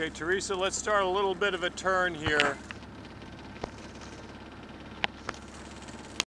Okay, Teresa, let's start a little bit of a turn here.